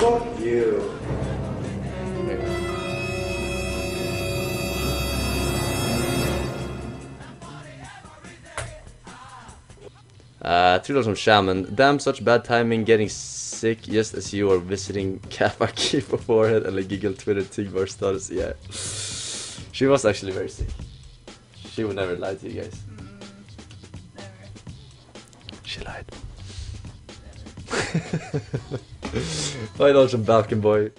Fuck you. Uh, three dollars from Shaman. Damn, such bad timing getting sick just as you are visiting Kappa Keep a forehead and a giggle Twitter Tyggbar status. Yeah. She was actually very sick. She would never lie to you guys. She lied. Dollars from Balkan Boy.